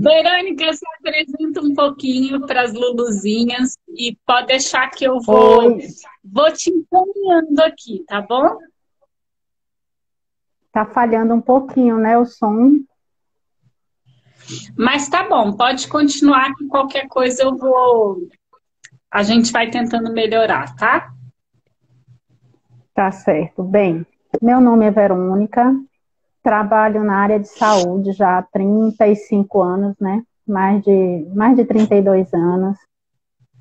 Verônica, se apresenta um pouquinho para as Luluzinhas e pode deixar que eu vou, vou te encaminhando aqui, tá bom? Tá falhando um pouquinho, né, o som. Mas tá bom, pode continuar que qualquer coisa eu vou. A gente vai tentando melhorar, tá? Tá certo. Bem, meu nome é Verônica, trabalho na área de saúde já há 35 anos, né? Mais de, mais de 32 anos.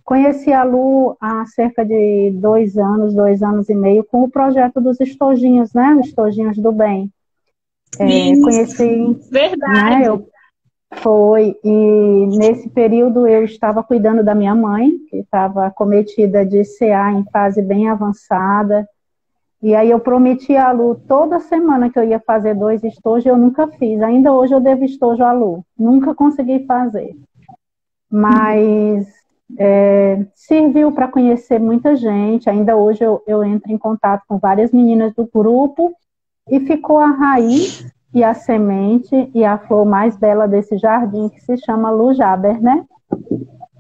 Conheci a Lu há cerca de dois anos, dois anos e meio, com o projeto dos estojinhos, né? Os estojinhos do bem. É, conheci. Verdade. Né, eu, foi, e nesse período eu estava cuidando da minha mãe, que estava cometida de CA em fase bem avançada, e aí eu prometi a Lu toda semana que eu ia fazer dois estojos, eu nunca fiz. Ainda hoje eu devo estojo a Lu. Nunca consegui fazer. Mas é, serviu para conhecer muita gente. Ainda hoje eu, eu entro em contato com várias meninas do grupo e ficou a raiz e a semente e a flor mais bela desse jardim que se chama Lu Jaber, né?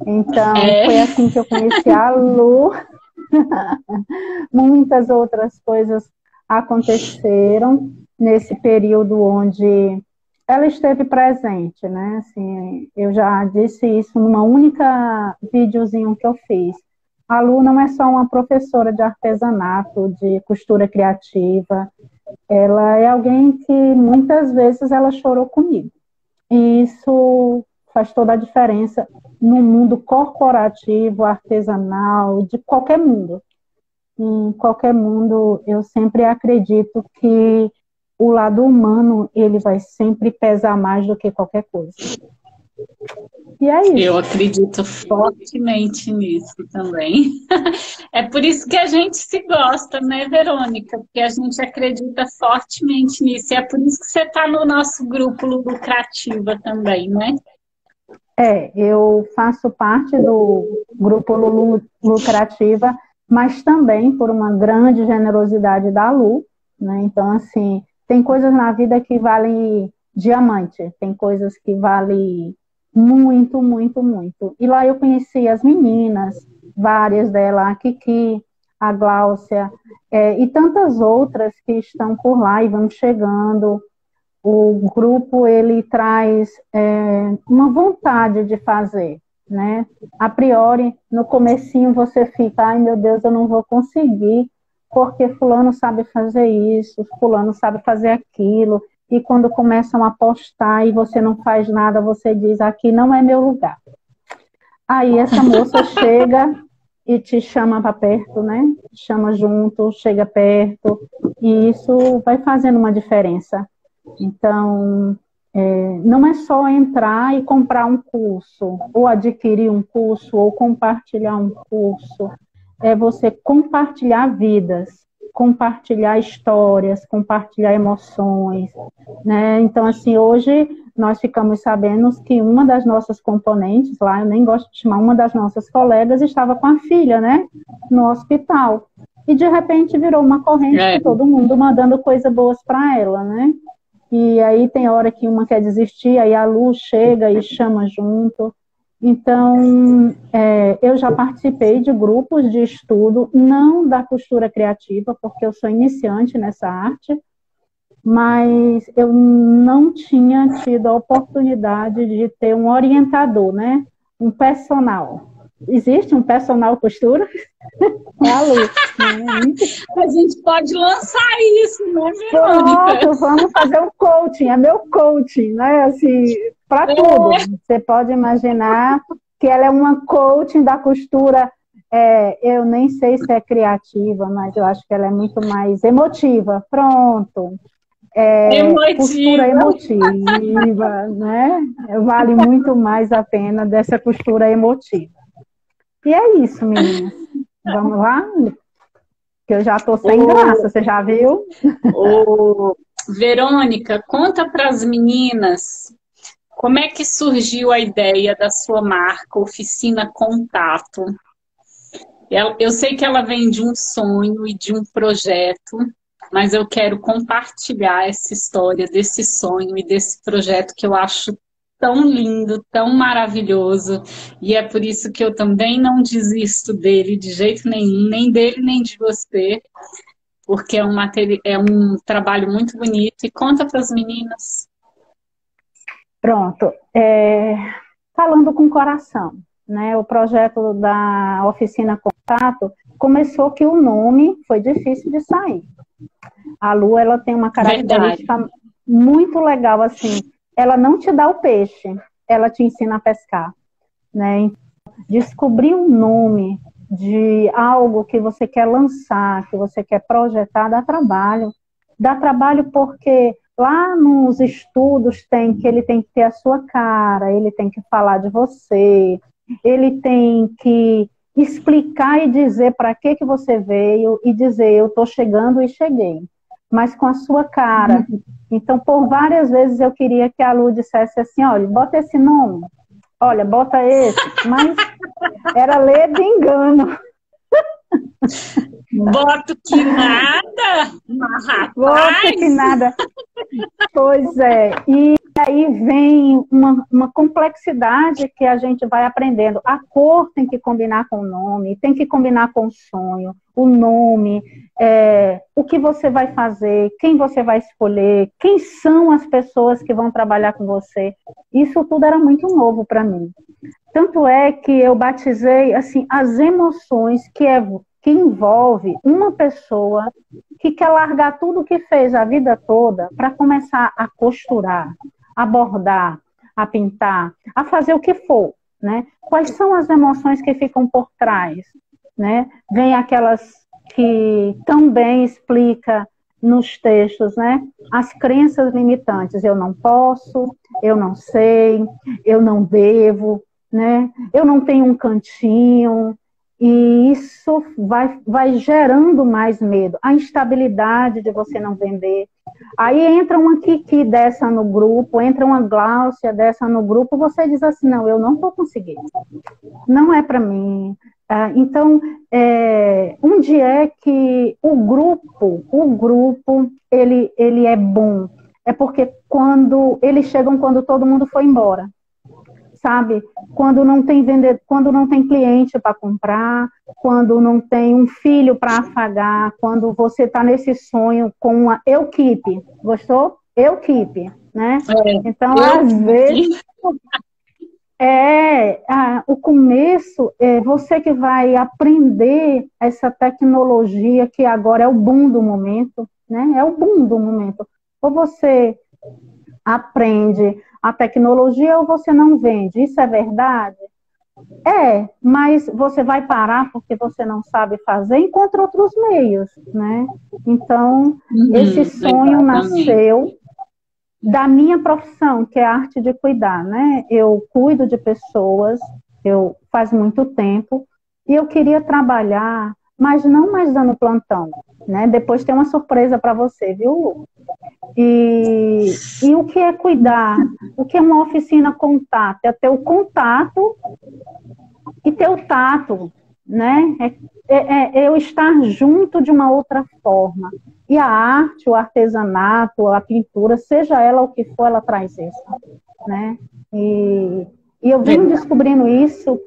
Então, é. foi assim que eu conheci a Lu. Muitas outras coisas aconteceram nesse período onde ela esteve presente, né? Assim, eu já disse isso numa única videozinho que eu fiz. A Lu não é só uma professora de artesanato, de costura criativa, ela é alguém que muitas vezes ela chorou comigo. E isso faz toda a diferença no mundo corporativo, artesanal, de qualquer mundo. Em qualquer mundo, eu sempre acredito que o lado humano ele vai sempre pesar mais do que qualquer coisa. E é. Eu acredito fortemente nisso também. É por isso que a gente se gosta, né, Verônica? Porque a gente acredita fortemente nisso. E é por isso que você está no nosso grupo Lucrativa também, né? É, eu faço parte do grupo Lulu Lucrativa, mas também por uma grande generosidade da Lu, né? Então, assim, tem coisas na vida que valem diamante, tem coisas que valem muito, muito, muito. E lá eu conheci as meninas, várias delas, a Kiki, a Gláucia, é, e tantas outras que estão por lá e vão chegando o grupo ele traz é, uma vontade de fazer, né? A priori, no comecinho você fica, ai meu Deus, eu não vou conseguir, porque fulano sabe fazer isso, fulano sabe fazer aquilo, e quando começam a postar e você não faz nada, você diz, aqui não é meu lugar. Aí essa moça chega e te chama para perto, né? Chama junto, chega perto, e isso vai fazendo uma diferença. Então, é, não é só entrar e comprar um curso, ou adquirir um curso, ou compartilhar um curso. É você compartilhar vidas, compartilhar histórias, compartilhar emoções. Né? Então, assim, hoje nós ficamos sabendo que uma das nossas componentes lá, eu nem gosto de chamar, uma das nossas colegas estava com a filha, né? No hospital. E de repente virou uma corrente é. todo mundo mandando coisas boas para ela, né? E aí tem hora que uma quer desistir, aí a luz chega e chama junto. Então, é, eu já participei de grupos de estudo, não da costura criativa, porque eu sou iniciante nessa arte, mas eu não tinha tido a oportunidade de ter um orientador, né? Um personal. Existe um personal costura? É a. Né? A gente pode lançar isso, né, Verônica? Pronto, vamos fazer um coaching, é meu coaching, né? Assim, para é. tudo. Você pode imaginar que ela é uma coaching da costura. É, eu nem sei se é criativa, mas eu acho que ela é muito mais emotiva. Pronto. É, emotiva. costura emotiva, né? Vale muito mais a pena dessa costura emotiva. E é isso, meninas. Vamos lá? Que eu já tô sem ô, graça, você já viu? Ô, Verônica, conta para as meninas como é que surgiu a ideia da sua marca Oficina Contato. Eu sei que ela vem de um sonho e de um projeto, mas eu quero compartilhar essa história desse sonho e desse projeto que eu acho tão lindo, tão maravilhoso, e é por isso que eu também não desisto dele de jeito nenhum, nem dele nem de você, porque é um, materi é um trabalho muito bonito. E conta para as meninas. Pronto. É, falando com o coração, né? O projeto da oficina Contato começou que o nome foi difícil de sair. A Lu, ela tem uma característica Verdade. muito legal, assim. Ela não te dá o peixe, ela te ensina a pescar, né? Descobrir um nome de algo que você quer lançar, que você quer projetar, dá trabalho. Dá trabalho porque lá nos estudos tem que ele tem que ter a sua cara, ele tem que falar de você, ele tem que explicar e dizer para que que você veio e dizer eu estou chegando e cheguei, mas com a sua cara. Então, por várias vezes eu queria que a Lu dissesse assim, olha, bota esse nome, olha, bota esse, mas era ler de engano. Boto que nada. Boto que nada. Pois é. E aí vem uma, uma complexidade que a gente vai aprendendo. A cor tem que combinar com o nome, tem que combinar com o sonho, o nome, é, o que você vai fazer, quem você vai escolher, quem são as pessoas que vão trabalhar com você. Isso tudo era muito novo para mim. Tanto é que eu batizei assim as emoções que é que envolve uma pessoa que quer largar tudo o que fez a vida toda para começar a costurar, a bordar, a pintar, a fazer o que for, né? Quais são as emoções que ficam por trás, né? Vem aquelas que também explica nos textos, né? As crenças limitantes, eu não posso, eu não sei, eu não devo, né? Eu não tenho um cantinho, e isso vai, vai gerando mais medo. A instabilidade de você não vender. Aí entra uma Kiki dessa no grupo, entra uma Gláucia dessa no grupo, você diz assim, não, eu não estou conseguindo. Não é para mim. Ah, então, é, onde é que o grupo, o grupo, ele, ele é bom? É porque quando eles chegam quando todo mundo foi embora sabe? Quando não tem vendedor, quando não tem cliente para comprar, quando não tem um filho para afagar, quando você está nesse sonho com uma equipe, gostou? Equipe, né? É, então, às vezes é o começo é você que vai aprender essa tecnologia que agora é o boom do momento, né? É o boom do momento. Ou você aprende a tecnologia ou você não vende. Isso é verdade? É, mas você vai parar porque você não sabe fazer, encontra outros meios, né? Então, uhum, esse sonho nasceu da minha profissão, que é a arte de cuidar, né? Eu cuido de pessoas, eu faz muito tempo, e eu queria trabalhar, mas não mais dando plantão, né? Depois tem uma surpresa para você, viu, Lu? E, e o que é cuidar? O que é uma oficina contato? É ter o contato e ter o tato, né? É, é, é eu estar junto de uma outra forma. E a arte, o artesanato, a pintura, seja ela o que for, ela traz isso, né? E, e eu venho descobrindo isso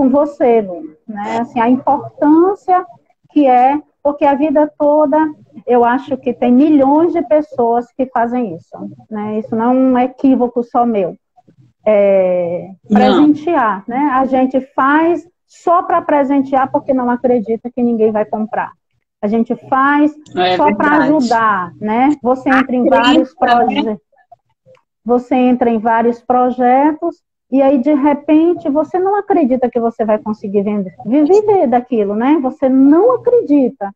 com você, Lu, né? Assim, a importância que é porque a vida toda eu acho que tem milhões de pessoas que fazem isso. Né? Isso não é um equívoco só meu. É, presentear, né? A gente faz só para presentear porque não acredita que ninguém vai comprar. A gente faz é só para ajudar, né? Você entra em vários né? projetos. Você entra em vários projetos e aí, de repente, você não acredita que você vai conseguir vender, viver daquilo, né? Você não acredita.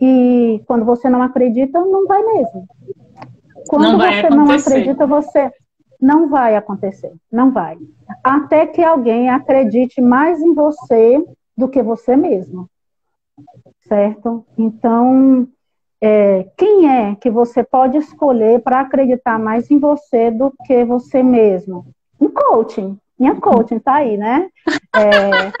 E quando você não acredita, não vai mesmo. Quando não você não acredita, você não vai acontecer. Não vai. Até que alguém acredite mais em você do que você mesmo. Certo? Então, é, quem é que você pode escolher para acreditar mais em você do que você mesmo? Um coaching. Minha coaching tá aí, né? É...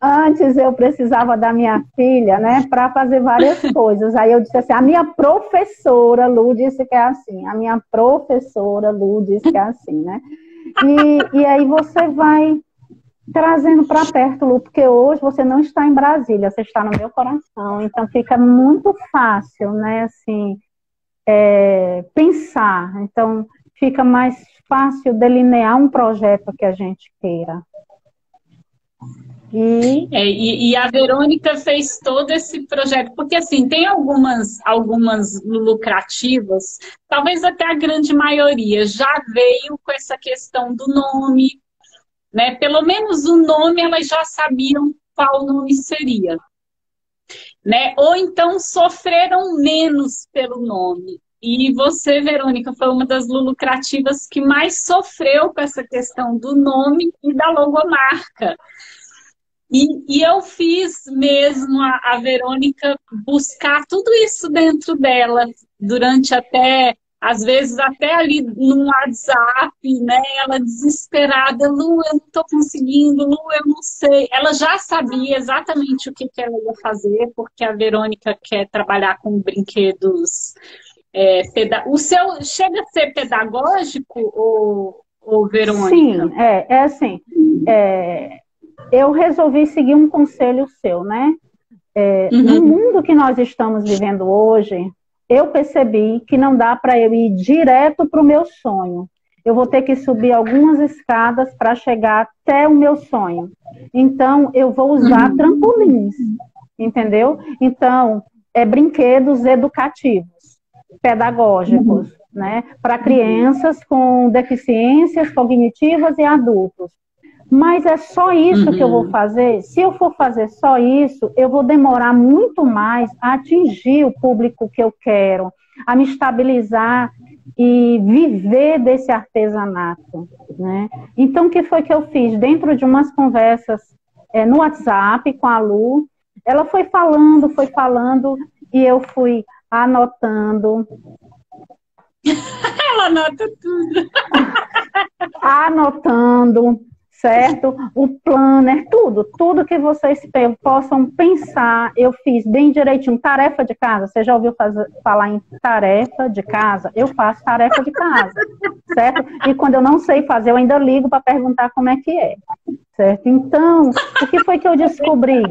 Antes eu precisava da minha filha, né, para fazer várias coisas. Aí eu disse assim: a minha professora Lu disse que é assim, a minha professora Lu disse que é assim, né? E, e aí você vai trazendo para perto, Lu, porque hoje você não está em Brasília, você está no meu coração, então fica muito fácil, né, assim, é, pensar. Então fica mais fácil delinear um projeto que a gente queira. E... É, e, e, a Verônica fez todo esse projeto, porque assim, tem algumas, algumas lucrativas, talvez até a grande maioria já veio com essa questão do nome, né? Pelo menos o nome elas já sabiam qual nome seria. Né? Ou então sofreram menos pelo nome. E você, Verônica, foi uma das lucrativas que mais sofreu com essa questão do nome e da logomarca. E, e eu fiz mesmo a, a Verônica buscar tudo isso dentro dela, durante até às vezes até ali no WhatsApp, né? Ela desesperada, Lu, eu não estou conseguindo, Lu, eu não sei. Ela já sabia exatamente o que, que ela ia fazer, porque a Verônica quer trabalhar com brinquedos é, o seu chega a ser pedagógico, ou, ou Verônica? Sim, é, é assim. É, eu resolvi seguir um conselho seu, né? É, uhum. No mundo que nós estamos vivendo hoje, eu percebi que não dá para eu ir direto para o meu sonho. Eu vou ter que subir algumas escadas para chegar até o meu sonho. Então, eu vou usar uhum. trampolins, entendeu? Então, é brinquedos educativos pedagógicos, uhum. né, para crianças com deficiências cognitivas e adultos. Mas é só isso uhum. que eu vou uhum. fazer? Se eu for fazer só isso, eu vou demorar muito mais a atingir o público que eu quero, a me estabilizar e viver desse artesanato, né? Então, o que foi que eu fiz? Dentro de umas conversas é, no WhatsApp com a Lu, ela foi falando, foi falando, e eu fui anotando. Ela anota tudo. anotando, certo? O planner, tudo, tudo que vocês possam pensar, eu fiz bem direitinho. Tarefa de casa, você já ouviu fazer, falar em tarefa de casa? Eu faço tarefa de casa, certo? E quando eu não sei fazer, eu ainda ligo para perguntar como é que é, certo? Então, o que foi que eu descobri?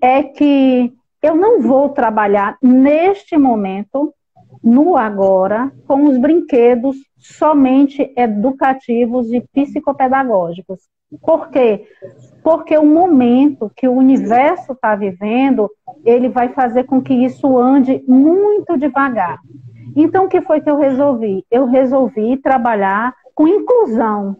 É que eu não vou trabalhar neste momento, no agora, com os brinquedos somente educativos e psicopedagógicos. Por quê? Porque o momento que o universo está vivendo, ele vai fazer com que isso ande muito devagar. Então, o que foi que eu resolvi? Eu resolvi trabalhar com inclusão,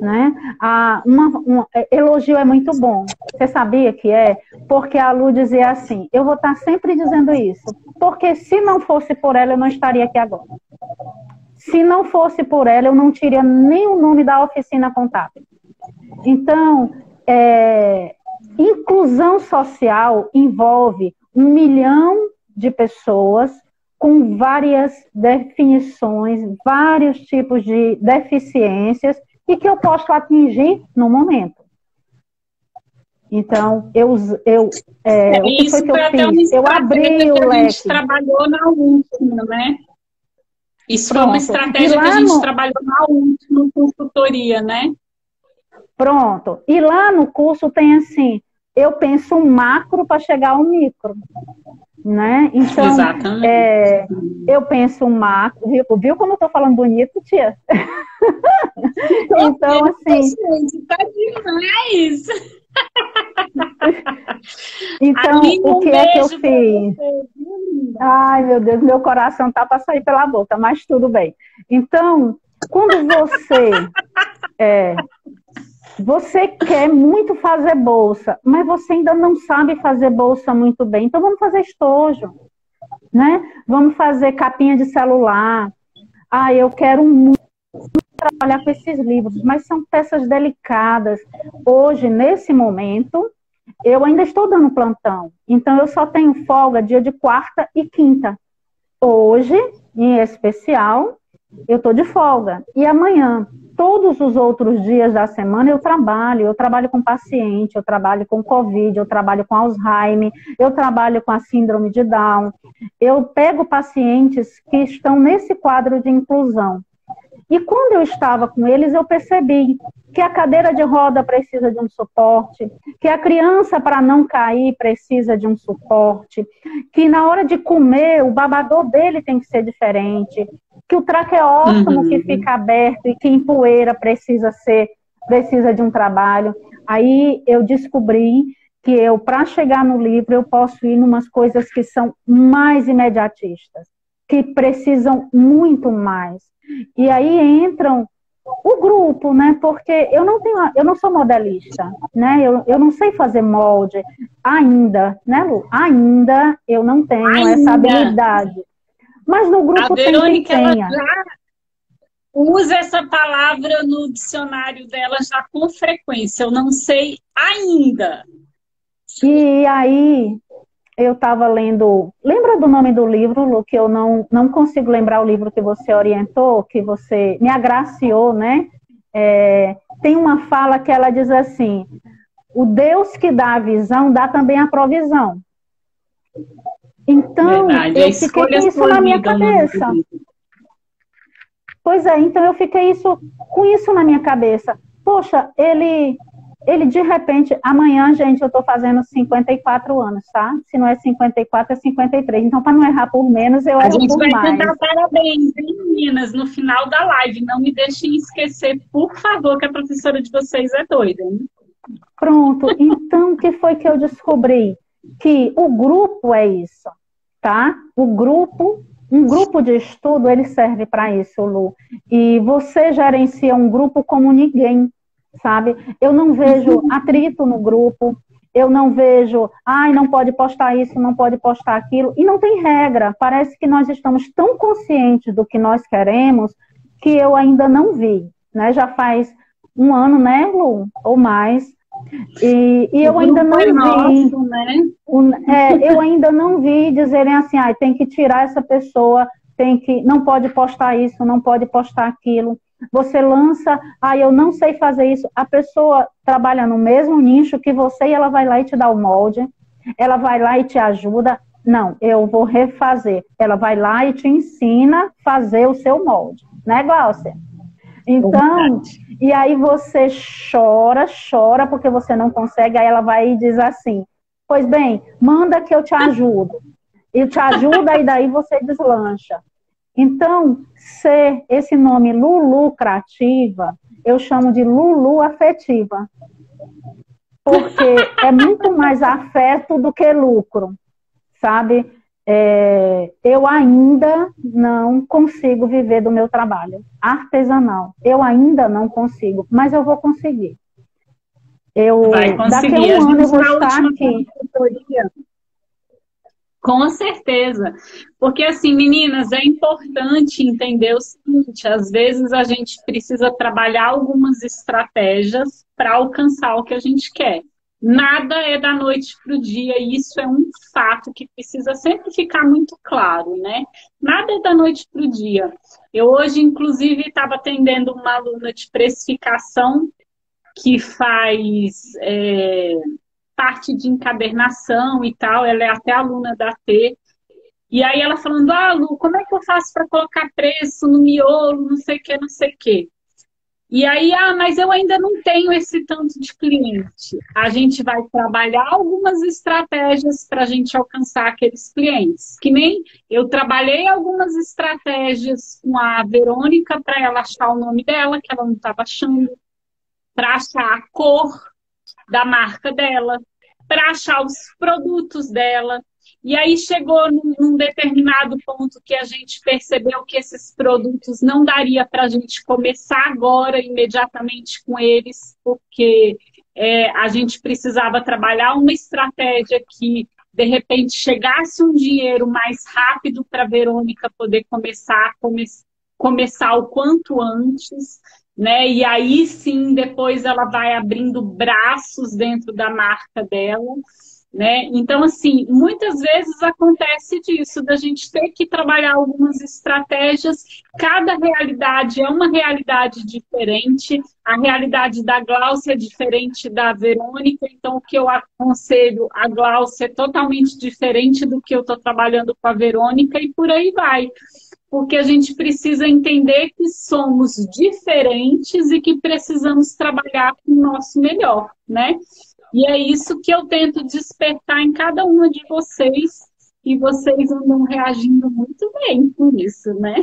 né? Ah, uma, um elogio é muito bom. Você sabia que é? Porque a Lu dizia assim: eu vou estar sempre dizendo isso. Porque se não fosse por ela, eu não estaria aqui agora. Se não fosse por ela, eu não teria nem o nome da oficina contábil. Então, é, inclusão social envolve um milhão de pessoas com várias definições, vários tipos de deficiências e que eu posso atingir no momento. Então, eu, eu, é, é, o que foi que eu fiz? Eu abri o leque. A gente trabalhou na última, né? Isso Pronto. foi uma estratégia que a gente no... trabalhou na última consultoria, né? Pronto. E lá no curso tem assim, eu penso um macro para chegar ao micro né? Então, é, eu penso um macro, viu, viu como eu estou falando bonito, tia? então, assim... Gente, tá demais! então, Amigo, o que é que eu fiz? Ai, meu Deus, meu coração tá para sair pela boca, mas tudo bem. Então, quando você é, você quer muito fazer bolsa, mas você ainda não sabe fazer bolsa muito bem. Então vamos fazer estojo, né? Vamos fazer capinha de celular. Ah, eu quero muito trabalhar com esses livros, mas são peças delicadas. Hoje, nesse momento, eu ainda estou dando plantão. Então eu só tenho folga dia de quarta e quinta. Hoje, em especial, eu estou de folga. E amanhã? Todos os outros dias da semana eu trabalho, eu trabalho com paciente, eu trabalho com Covid, eu trabalho com Alzheimer, eu trabalho com a síndrome de Down. Eu pego pacientes que estão nesse quadro de inclusão. E quando eu estava com eles, eu percebi que a cadeira de roda precisa de um suporte, que a criança, para não cair, precisa de um suporte, que na hora de comer, o babador dele tem que ser diferente, que o traqueóstomo uhum. que fica aberto e que empoeira precisa ser, precisa de um trabalho. Aí eu descobri que eu, para chegar no livro, eu posso ir em umas coisas que são mais imediatistas, que precisam muito mais. E aí entram o grupo, né? Porque eu não tenho, eu não sou modelista, né? Eu, eu não sei fazer molde ainda, né, Lu? Ainda eu não tenho ainda. essa habilidade. Mas no grupo a Verônica, tem quem tenha. usa essa palavra no dicionário dela já com frequência. Eu não sei ainda. E aí eu estava lendo. Lembra do nome do livro, Lu, que eu não, não consigo lembrar o livro que você orientou, que você me agraciou, né? É, tem uma fala que ela diz assim: o Deus que dá a visão dá também a provisão. Então, Verdade. eu fiquei com isso na minha cabeça. Pois é, então eu fiquei isso, com isso na minha cabeça. Poxa, ele ele de repente, amanhã, gente, eu estou fazendo 54 anos, tá? Se não é 54, é 53. Então, para não errar por menos, eu erro por mais. A gente vai tentar parabéns, hein, meninas, no final da live. Não me deixem esquecer, por favor, que a professora de vocês é doida. Hein? Pronto. Então, o que foi que eu descobri? Que o grupo é isso, tá? O grupo um grupo de estudo, ele serve para isso, Lu. E você gerencia um grupo como ninguém sabe? Eu não vejo atrito no grupo, eu não vejo, ai, não pode postar isso, não pode postar aquilo, e não tem regra. Parece que nós estamos tão conscientes do que nós queremos que eu ainda não vi, né? Já faz um ano, né, Lu? Ou mais. E, e eu ainda não vi. Nosso, né? é, eu ainda não vi dizerem assim, ah, tem que tirar essa pessoa, tem que, não pode postar isso, não pode postar aquilo. Você lança, ah, eu não sei fazer isso. A pessoa trabalha no mesmo nicho que você e ela vai lá e te dá o molde, ela vai lá e te ajuda. Não, eu vou refazer. Ela vai lá e te ensina a fazer o seu molde, né, Glaucia? Então, e aí você chora, chora porque você não consegue, aí ela vai e diz assim: Pois bem, manda que eu te ajudo. E te ajuda e daí você deslancha. Então, ser esse nome Lulu Criativa, eu chamo de Lulu afetiva. Porque é muito mais afeto do que lucro, sabe? É, eu ainda não consigo viver do meu trabalho artesanal. Eu ainda não consigo, mas eu vou conseguir. Eu, daqui a um ano eu vou estar aqui. Com certeza. Porque, assim, meninas, é importante entender o seguinte: às vezes a gente precisa trabalhar algumas estratégias para alcançar o que a gente quer. Nada é da noite para o dia, e isso é um fato que precisa sempre ficar muito claro, né? Nada é da noite para o dia. Eu hoje, inclusive, estava atendendo uma aluna de precificação que faz. É parte de encadernação e tal, ela é até aluna da T. E aí ela falando, ah, Lu, como é que eu faço para colocar preço no miolo, não sei o que, não sei o que. E aí, ah, mas eu ainda não tenho esse tanto de cliente. A gente vai trabalhar algumas estratégias para a gente alcançar aqueles clientes. Que nem eu trabalhei algumas estratégias com a Verônica para ela achar o nome dela, que ela não estava achando, para achar a cor da marca dela, para achar os produtos dela. E aí chegou num, determinado ponto que a gente percebeu que esses produtos não daria para a gente começar agora imediatamente com eles, porque é, a gente precisava trabalhar uma estratégia que de repente chegasse um dinheiro mais rápido para Verônica poder começar come, começar o quanto antes né? E aí sim, depois ela vai abrindo braços dentro da marca dela. Né? Então, assim, muitas vezes acontece disso, da gente ter que trabalhar algumas estratégias. Cada realidade é uma realidade diferente. A realidade da Gláucia é diferente da Verônica, então o que eu aconselho a Gláucia é totalmente diferente do que eu estou trabalhando com a Verônica e por aí vai. Porque a gente precisa entender que somos diferentes e que precisamos trabalhar com o nosso melhor, né? E é isso que eu tento despertar em cada uma de vocês. E vocês andam reagindo muito bem com isso, né?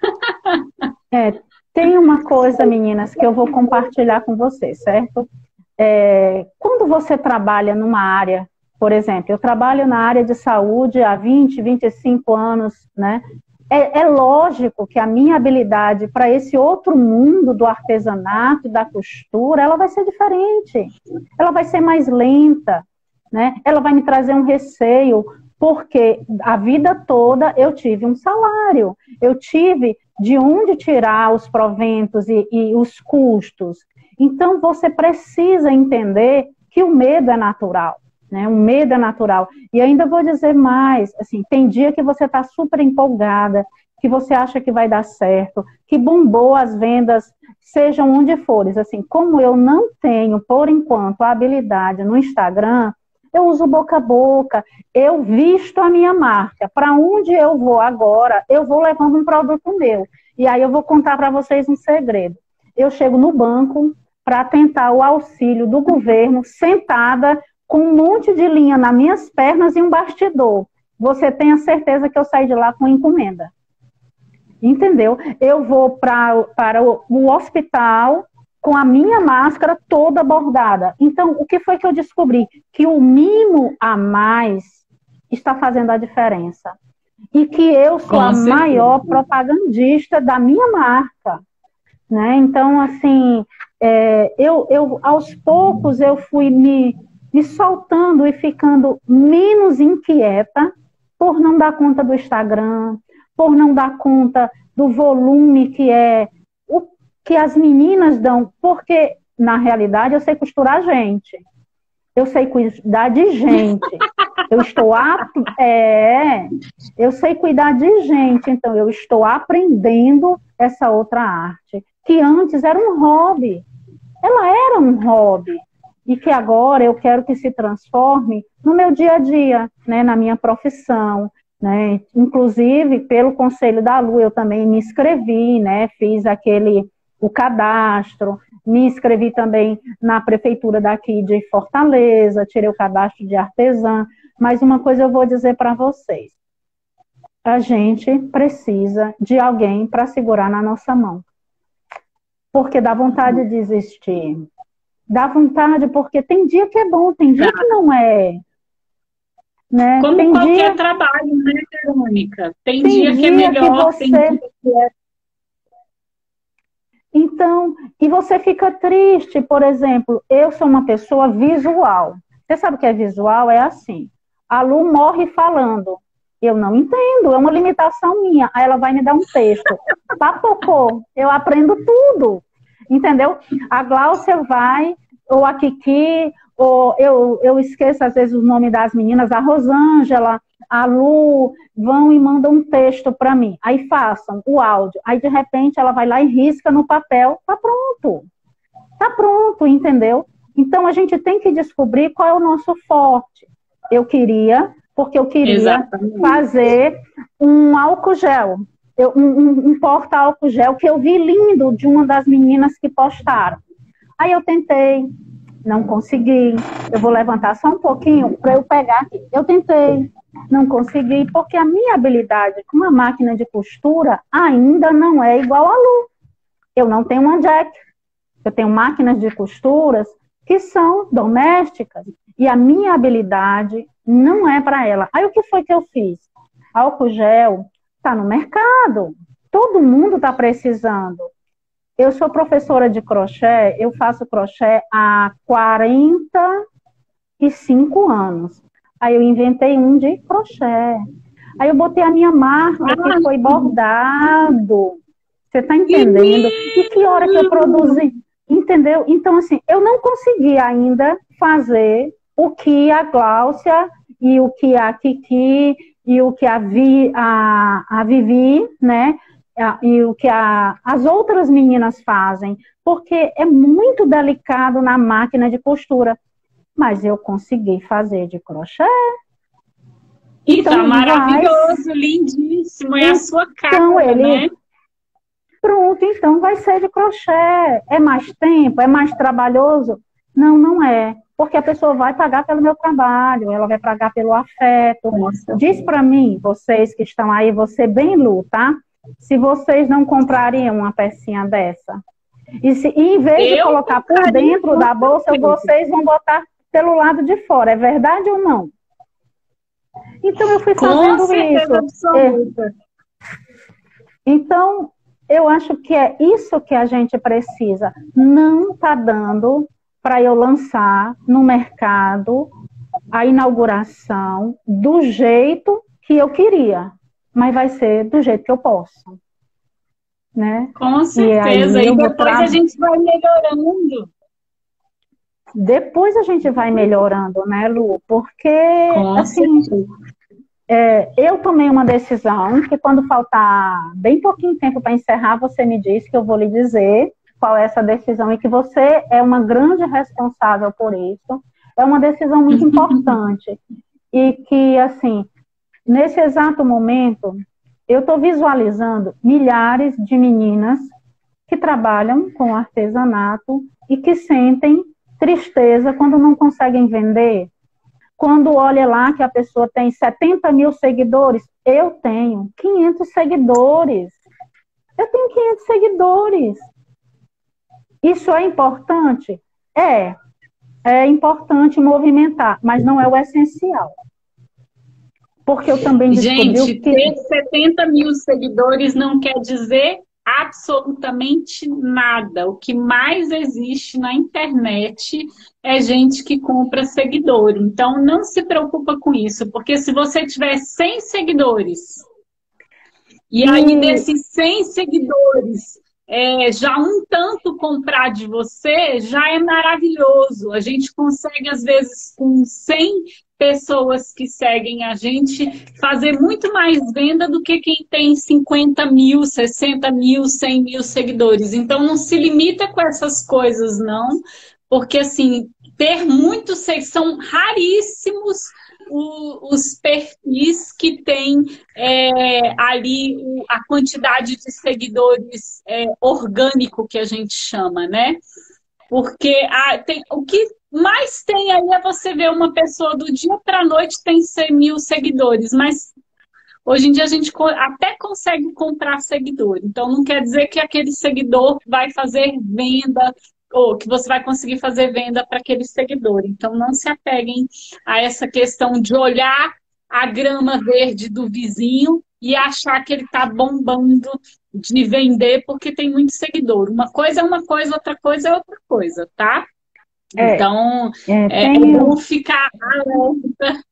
É, tem uma coisa, meninas, que eu vou compartilhar com vocês, certo? É, quando você trabalha numa área, por exemplo, eu trabalho na área de saúde há 20, 25 anos, né? É, é lógico que a minha habilidade para esse outro mundo do artesanato, da costura, ela vai ser diferente. Ela vai ser mais lenta, né? Ela vai me trazer um receio, porque a vida toda eu tive um salário, eu tive de onde tirar os proventos e, e os custos. Então você precisa entender que o medo é natural. Né? O medo é natural. E ainda vou dizer mais, assim, tem dia que você está super empolgada, que você acha que vai dar certo, que bombou as vendas, sejam onde fores. Assim, como eu não tenho, por enquanto, a habilidade no Instagram, eu uso boca a boca, eu visto a minha marca. Para onde eu vou agora, eu vou levando um produto meu. E aí eu vou contar para vocês um segredo. Eu chego no banco para tentar o auxílio do governo, sentada com um monte de linha nas minhas pernas e um bastidor. Você tem a certeza que eu saí de lá com encomenda. Entendeu? Eu vou pra, para o, o hospital com a minha máscara toda bordada. Então, o que foi que eu descobri? Que o mimo a mais está fazendo a diferença. E que eu sou Com a certeza. maior propagandista da minha marca. Né? Então, assim, é, eu, eu aos poucos eu fui me me soltando e ficando menos inquieta por não dar conta do Instagram, por não dar conta do volume que é o que as meninas dão, porque na realidade eu sei costurar gente. Eu sei cuidar de gente. Eu estou apto, é, eu sei cuidar de gente, então eu estou aprendendo essa outra arte, que antes era um hobby. Ela era um hobby e que agora eu quero que se transforme no meu dia a dia, né, na minha profissão, né? Inclusive, pelo Conselho da Lua, eu também me inscrevi, né? Fiz aquele o cadastro, me inscrevi também na prefeitura daqui de Fortaleza, tirei o cadastro de artesã. Mas uma coisa eu vou dizer para vocês: a gente precisa de alguém para segurar na nossa mão, porque dá vontade de desistir dá vontade, porque tem dia que é bom, tem dia que não é. Né? Como tem qualquer dia... trabalho, né, Verônica? Tem, tem dia, dia, que é melhor, que você... tem dia que é. Então, e você fica triste, por exemplo, eu sou uma pessoa visual. Você sabe o que é visual? É assim. A Lu morre falando. Eu não entendo, é uma limitação minha. Aí ela vai me dar um texto. Papocô, eu aprendo tudo entendeu? A Gláucia vai, ou a Kiki, ou eu, eu esqueço às vezes o nome das meninas, a Rosângela, a Lu, vão e mandam um texto para mim. Aí façam o áudio. Aí de repente ela vai lá e risca no papel, tá pronto. Tá pronto, entendeu? Então a gente tem que descobrir qual é o nosso forte. Eu queria, porque eu queria Exatamente. fazer um álcool gel eu, um, um porta-álcool gel que eu vi lindo de uma das meninas que postaram. Aí eu tentei, não consegui. Eu vou levantar só um pouquinho para eu pegar aqui. Eu tentei, não consegui, porque a minha habilidade com uma máquina de costura ainda não é igual a Lu. Eu não tenho uma jack. Eu tenho máquinas de costuras que são domésticas e a minha habilidade não é para ela. Aí o que foi que eu fiz? Álcool gel, está no mercado. Todo mundo está precisando. Eu sou professora de crochê, eu faço crochê há 45 anos. Aí eu inventei um de crochê. Aí eu botei a minha marca que foi bordado. Você está entendendo? E que hora que eu produzi? Entendeu? Então, assim, eu não consegui ainda fazer o que a Gláucia e o que a Kiki e o que a, Vi, a, a Vivi, né? E o que a, as outras meninas fazem, porque é muito delicado na máquina de costura. Mas eu consegui fazer de crochê. E então, tá maravilhoso, vai... lindíssimo, é a sua cara, então, ele... né? Pronto, então vai ser de crochê. É mais tempo? É mais trabalhoso? Não, não é. Porque a pessoa vai pagar pelo meu trabalho, ela vai pagar pelo afeto. Nossa. Diz para mim, vocês que estão aí, você bem Lu, tá? Se vocês não comprariam uma pecinha dessa. E, se, e em vez eu de colocar por dentro da bolsa, vocês vão botar pelo lado de fora. É verdade ou não? Então eu fui fazendo isso. É. Então, eu acho que é isso que a gente precisa. Não está dando para eu lançar no mercado a inauguração do jeito que eu queria, mas vai ser do jeito que eu posso. Né? Com certeza, e, e depois a gente vai melhorando. Depois a gente vai melhorando, né, Lu? Porque, Com assim, é, eu tomei uma decisão que quando faltar bem pouquinho tempo para encerrar, você me diz que eu vou lhe dizer qual é essa decisão e que você é uma grande responsável por isso. É uma decisão muito importante e que, assim, nesse exato momento, eu estou visualizando milhares de meninas que trabalham com artesanato e que sentem tristeza quando não conseguem vender, quando olha lá que a pessoa tem 70 mil seguidores, eu tenho 500 seguidores. Eu tenho 500 seguidores. Isso é importante? É. É importante movimentar, mas não é o essencial. Porque eu também descobri Gente, que... ter 70 mil seguidores não quer dizer absolutamente nada. O que mais existe na internet é gente que compra seguidor. Então, não se preocupa com isso, porque se você tiver 100 seguidores, e aí hum. desses 100 seguidores, é, já um tanto comprar de você, já é maravilhoso. A gente consegue, às vezes, com 100 pessoas que seguem a gente fazer muito mais venda do que quem tem 50 mil, 60 mil, 100 mil seguidores. Então não se limita com essas coisas, não, porque assim, ter muitos são raríssimos os perfis que têm é, ali a quantidade de seguidores é, orgânico que a gente chama, né? Porque a, tem, o que mais tem aí é você ver uma pessoa do dia para a noite tem 100 mil seguidores, mas hoje em dia a gente até consegue comprar seguidor. Então não quer dizer que aquele seguidor vai fazer venda ou que você vai conseguir fazer venda para aquele seguidor. Então não se apeguem a essa questão de olhar a grama verde do vizinho e achar que ele está bombando de vender porque tem muito seguidor. Uma coisa é uma coisa, outra coisa é outra coisa, tá? É, então, é, é bom ficar alerta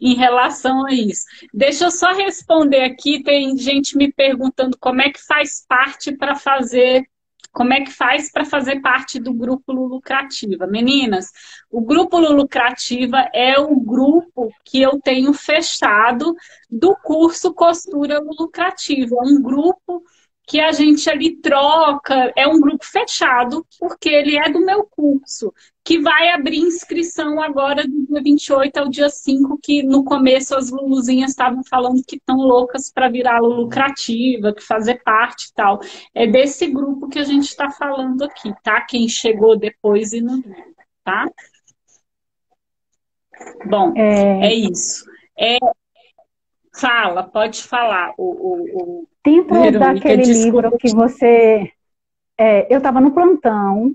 em relação a isso. Deixa eu só responder aqui, tem gente me perguntando como é que faz parte para fazer, como é que faz para fazer parte do grupo Lucrativa. Meninas, o grupo Lucrativa é o grupo que eu tenho fechado do curso Costura Lucrativa. É um grupo que a gente ali troca, é um grupo fechado, porque ele é do meu curso, que vai abrir inscrição agora do dia 28 ao dia 5, que no começo as Luluzinhas estavam falando que estão loucas para virar lucrativa, que fazer parte e tal. É desse grupo que a gente está falando aqui, tá? Quem chegou depois e não viu, tá? Bom, é, é isso. É, Fala, pode falar. O, o, o... Dentro Verônica, daquele desculpa. livro que você. É, eu estava no plantão,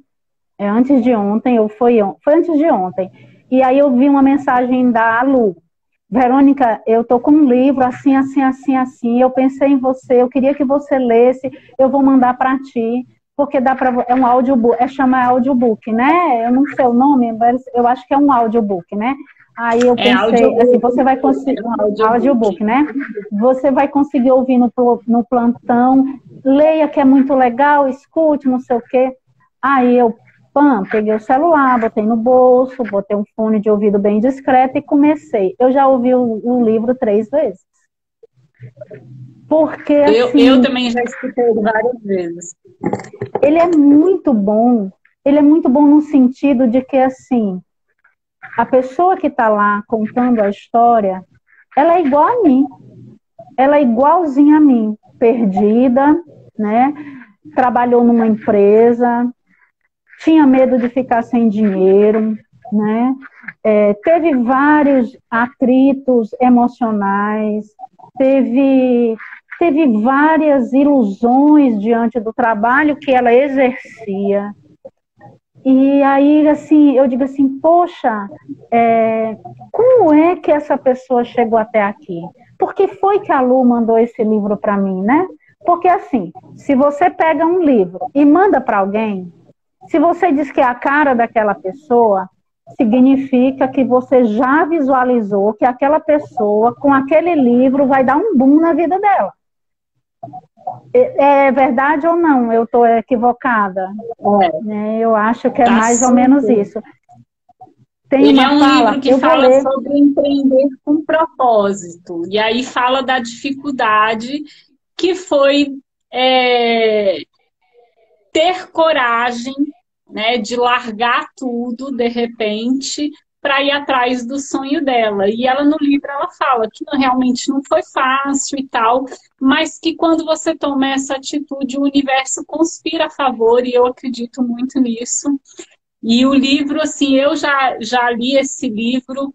é, antes de ontem, ou foi, foi antes de ontem, e aí eu vi uma mensagem da Lu. Verônica, eu tô com um livro assim, assim, assim, assim. Eu pensei em você, eu queria que você lesse, eu vou mandar para ti, porque dá para é um audiobook, é chamar audiobook, né? Eu não sei o nome, mas eu acho que é um audiobook, né? Aí eu é pensei, é assim, você vai conseguir. É audiobook. audiobook, né? Você vai conseguir ouvir no, no plantão, leia que é muito legal, escute, não sei o quê. Aí eu Pam, peguei o celular, botei no bolso, botei um fone de ouvido bem discreto e comecei. Eu já ouvi o, o livro três vezes. Porque eu, assim, eu também já escutei várias vezes. Ele é muito bom. Ele é muito bom no sentido de que assim a pessoa que está lá contando a história, ela é igual a mim. Ela é igualzinha a mim, perdida, né? Trabalhou numa empresa, tinha medo de ficar sem dinheiro, né? É, teve vários atritos emocionais, teve, teve várias ilusões diante do trabalho que ela exercia. E aí, assim, eu digo assim, poxa, é, como é que essa pessoa chegou até aqui? Por que foi que a Lu mandou esse livro para mim, né? Porque assim, se você pega um livro e manda para alguém, se você diz que é a cara daquela pessoa, significa que você já visualizou que aquela pessoa, com aquele livro, vai dar um boom na vida dela. É, é verdade ou não? Eu estou equivocada. É. é. Eu acho que é tá mais ou menos isso. Tem Ele é um fala, livro que fala sobre empreender com propósito. E aí fala da dificuldade que foi é, ter coragem né, de largar tudo de repente para ir atrás do sonho dela. E ela no livro ela fala que realmente não foi fácil e tal, mas que quando você toma essa atitude, o universo conspira a favor e eu acredito muito nisso. E o livro, assim, eu já, já li esse livro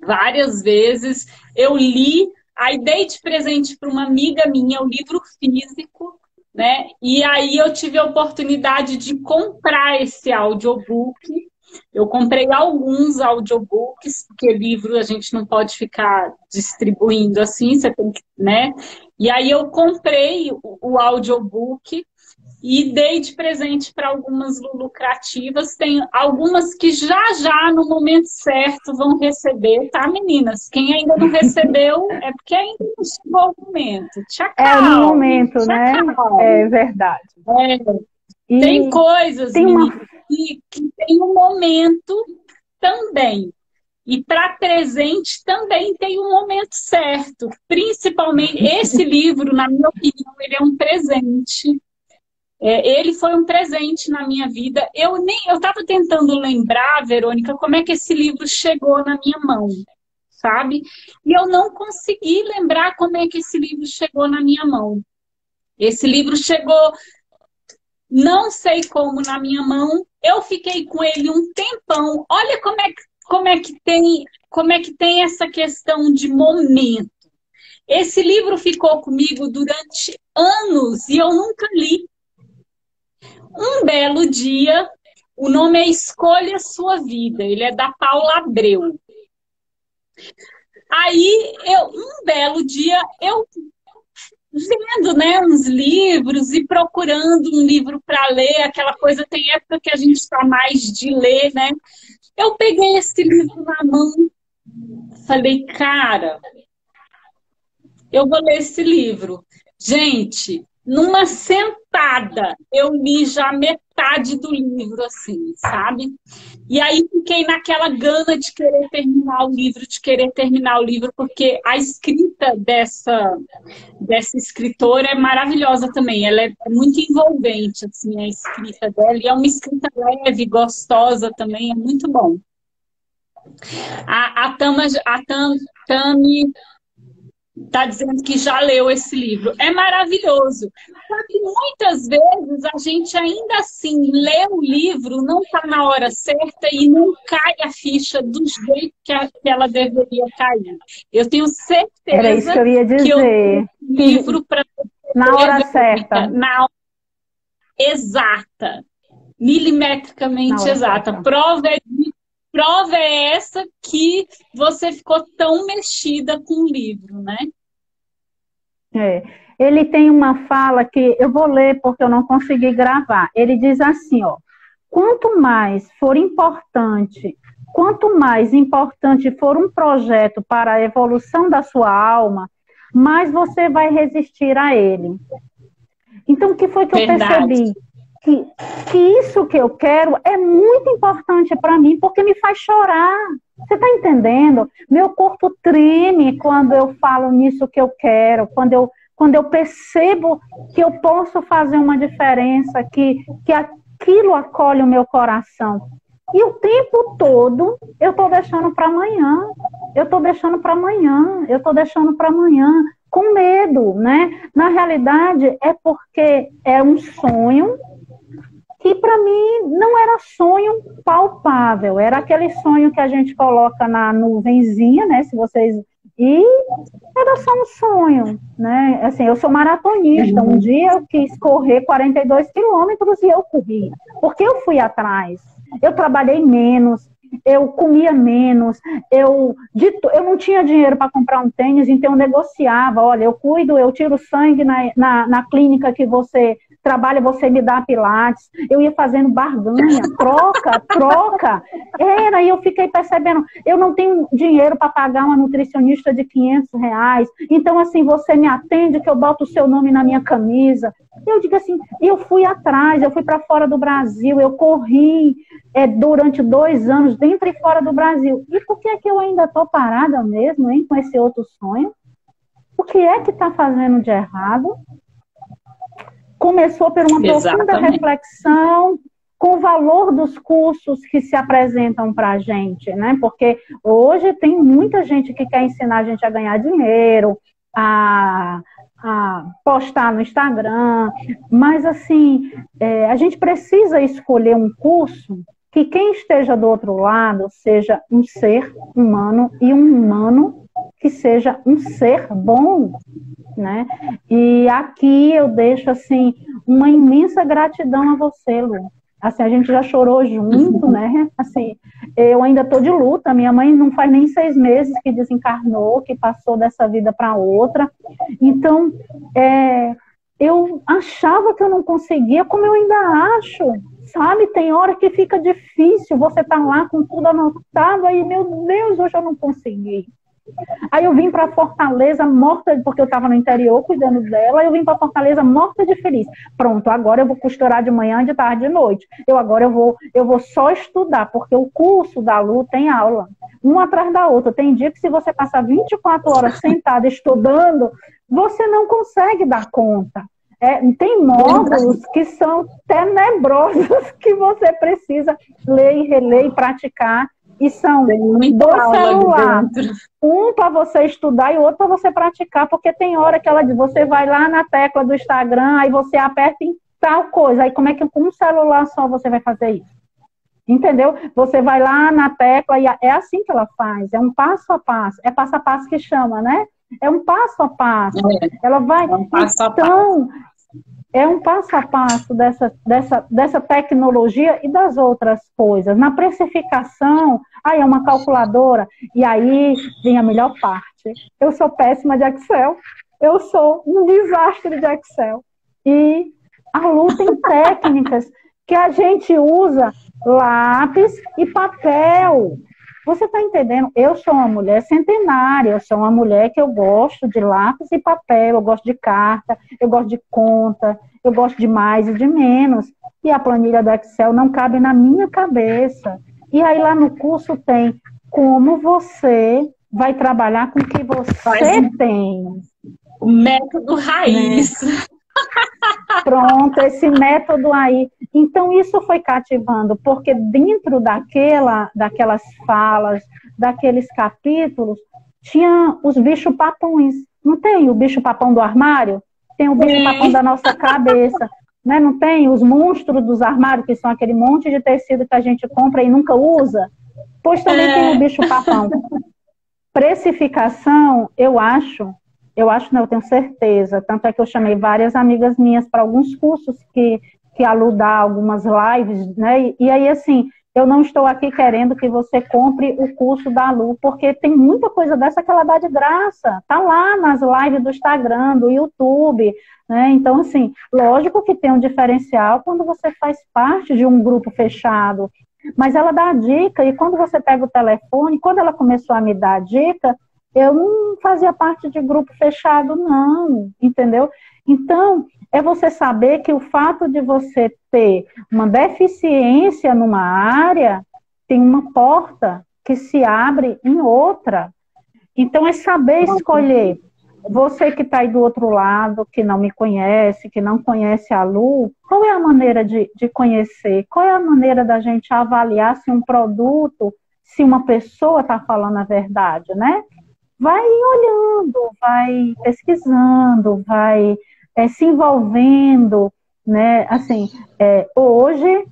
várias vezes. Eu li, aí dei de presente para uma amiga minha o livro físico, né? E aí eu tive a oportunidade de comprar esse audiobook eu comprei alguns audiobooks, porque livro a gente não pode ficar distribuindo assim, você tem que, né? E aí eu comprei o, o audiobook e dei de presente para algumas lucrativas. Tem algumas que já já no momento certo vão receber, tá, meninas? Quem ainda não recebeu é porque ainda não chegou o momento. Tchau. É no momento, né? É verdade. É. Tem coisas, tem uma... que, que tem um momento também. E para presente também tem um momento certo. Principalmente esse livro, na minha opinião, ele é um presente. É, ele foi um presente na minha vida. Eu nem eu estava tentando lembrar, Verônica, como é que esse livro chegou na minha mão, sabe? E eu não consegui lembrar como é que esse livro chegou na minha mão. Esse livro chegou não sei como na minha mão. Eu fiquei com ele um tempão. Olha como é que, como é que tem como é que tem essa questão de momento. Esse livro ficou comigo durante anos e eu nunca li. Um belo dia, o nome é Escolha Sua Vida, ele é da Paula Abreu. Aí, eu, um belo dia, eu vendo né, uns livros e procurando um livro para ler, aquela coisa, tem época que a gente está mais de ler, né? Eu peguei esse livro na mão, falei, cara, eu vou ler esse livro. Gente, numa sentada, eu li já metade do livro, assim, sabe? E aí fiquei naquela gana de querer terminar o livro, de querer terminar o livro, porque a escrita dessa, dessa escritora é maravilhosa também. Ela é muito envolvente, assim, a escrita dela. E é uma escrita leve, gostosa também, é muito bom. A, a, Tama, a Tam, Tami está dizendo que já leu esse livro. É maravilhoso. Só que muitas vezes a gente ainda assim lê o livro, não está na hora certa e não cai a ficha do jeito que, a, que ela deveria cair. Eu tenho certeza Era isso que eu ia dizer. eu livro para na hora certa. Na hora exata. Milimetricamente exata. Certa. Prova é de prova é essa que você ficou tão mexida com o livro, né? É. Ele tem uma fala que eu vou ler porque eu não consegui gravar. Ele diz assim, ó: quanto mais for importante, quanto mais importante for um projeto para a evolução da sua alma, mais você vai resistir a ele. Então, o que foi que Verdade. eu percebi? Que, que isso que eu quero é muito importante para mim, porque me faz chorar. Você está entendendo? Meu corpo treme quando eu falo nisso que eu quero, quando eu, quando eu percebo que eu posso fazer uma diferença, que, que aquilo acolhe o meu coração. E o tempo todo eu estou deixando para amanhã, eu estou deixando para amanhã, eu estou deixando para amanhã com medo, né? Na realidade, é porque é um sonho que para mim não era sonho palpável, era aquele sonho que a gente coloca na nuvenzinha, né? Se vocês e era só um sonho, né? Assim, eu sou maratonista. Um dia eu quis correr 42 quilômetros e eu corri, porque eu fui atrás. Eu trabalhei menos, eu comia menos, eu, eu não tinha dinheiro para comprar um tênis, então eu negociava, olha, eu cuido, eu tiro sangue na, na, na clínica que você trabalha, você me dá pilates, eu ia fazendo barganha, troca, troca, era, e eu fiquei percebendo, eu não tenho dinheiro para pagar uma nutricionista de 500 reais, então assim, você me atende que eu boto o seu nome na minha camisa, eu digo assim, eu fui atrás, eu fui para fora do Brasil, eu corri é, durante dois anos dentro e fora do Brasil, e por que é que eu ainda estou parada mesmo, hein, com esse outro sonho? O que é que está fazendo de errado? Começou por uma Exatamente. profunda reflexão com o valor dos cursos que se apresentam para a gente, né? Porque hoje tem muita gente que quer ensinar a gente a ganhar dinheiro, a, a postar no Instagram, mas assim, é, a gente precisa escolher um curso que quem esteja do outro lado seja um ser humano e um humano que seja um ser bom, né? E aqui eu deixo assim uma imensa gratidão a você, Lu. Assim, a gente já chorou junto, né? Assim, eu ainda tô de luta. Minha mãe não faz nem seis meses que desencarnou, que passou dessa vida para outra. Então, é, eu achava que eu não conseguia, como eu ainda acho. Sabe, tem hora que fica difícil, você tá lá com tudo anotado, aí, meu Deus, hoje eu não consegui. Aí eu vim para Fortaleza morta, porque eu estava no interior cuidando dela, eu vim para Fortaleza morta de feliz. Pronto, agora eu vou costurar de manhã, de tarde, de noite. Eu agora eu vou, eu vou só estudar, porque o curso da Lu tem aula, uma atrás da outra. Tem dia que se você passar 24 horas sentada estudando, você não consegue dar conta. É, tem módulos que são tenebrosos que você precisa ler e reler e praticar e são dois celulares. Um para você estudar e outro para você praticar, porque tem hora que ela diz, você vai lá na tecla do Instagram, aí você aperta em tal coisa. Aí como é que com um celular só você vai fazer isso? Entendeu? Você vai lá na tecla e é assim que ela faz, é um passo a passo, é passo a passo que chama, né? É um passo a passo. É, ela vai. É um passo então, é um passo a passo dessa, dessa, dessa tecnologia e das outras coisas. Na precificação, aí é uma calculadora, e aí vem a melhor parte. Eu sou péssima de Excel, eu sou um desastre de Excel. E a Lu tem técnicas que a gente usa lápis e papel. Você está entendendo? Eu sou uma mulher centenária, eu sou uma mulher que eu gosto de lápis e papel, eu gosto de carta, eu gosto de conta, eu gosto de mais e de menos. E a planilha do Excel não cabe na minha cabeça. E aí lá no curso tem como você vai trabalhar com o que você Faz tem. O método raiz. Né? Pronto, esse método aí. Então, isso foi cativando, porque dentro daquela, daquelas falas, daqueles capítulos, tinha os bichos papões. Não tem o bicho papão do armário? Tem o bicho papão da nossa cabeça. Né? Não tem os monstros dos armários, que são aquele monte de tecido que a gente compra e nunca usa? Pois também é. tem o bicho papão. Precificação, eu acho eu acho, não, eu tenho certeza. Tanto é que eu chamei várias amigas minhas para alguns cursos que, que a Lu dá, algumas lives, né? E, e, aí, assim, eu não estou aqui querendo que você compre o curso da Lu, porque tem muita coisa dessa que ela dá de graça. Tá lá nas lives do Instagram, do YouTube, né? Então, assim, lógico que tem um diferencial quando você faz parte de um grupo fechado. Mas ela dá a dica, e quando você pega o telefone, quando ela começou a me dar a dica, eu não fazia parte de grupo fechado, não, entendeu? Então, é você saber que o fato de você ter uma deficiência numa área tem uma porta que se abre em outra. Então é saber escolher. Você que está aí do outro lado, que não me conhece, que não conhece a Lu, qual é a maneira de, de conhecer? Qual é a maneira da gente avaliar se um produto, se uma pessoa está falando a verdade, né? Vai olhando, vai pesquisando, vai é, se envolvendo, né? Assim, é, hoje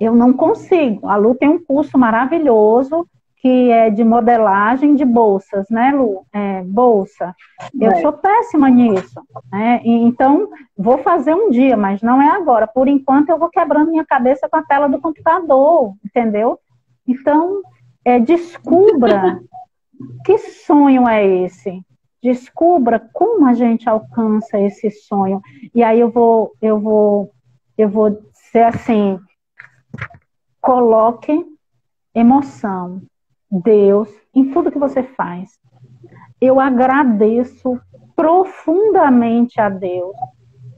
eu não consigo. A Lu tem um curso maravilhoso que é de modelagem de bolsas, né, Lu? É, bolsa. Eu é. sou péssima nisso. Né? Então, vou fazer um dia, mas não é agora. Por enquanto, eu vou quebrando minha cabeça com a tela do computador, entendeu? Então, é, descubra que sonho é esse. Descubra como a gente alcança esse sonho. E aí eu vou, eu vou, eu vou ser assim, coloque emoção, Deus, em tudo que você faz. Eu agradeço profundamente a Deus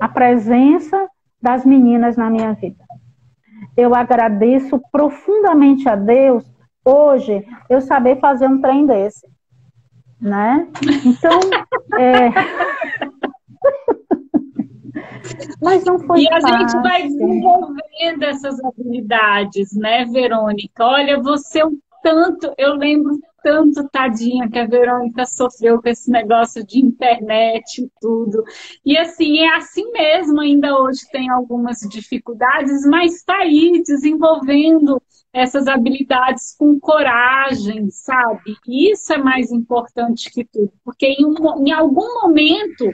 a presença das meninas na minha vida. Eu agradeço profundamente a Deus hoje eu saber fazer um trem desse, né? Então, é... Mas não foi E fácil. a gente vai desenvolvendo essas habilidades, né, Verônica? Olha, você é um tanto, eu lembro tanto, tadinha, que a Verônica sofreu com esse negócio de internet e tudo. E assim, é assim mesmo, ainda hoje tem algumas dificuldades, mas está aí desenvolvendo essas habilidades com coragem, sabe? Isso é mais importante que tudo, porque em, um, em algum momento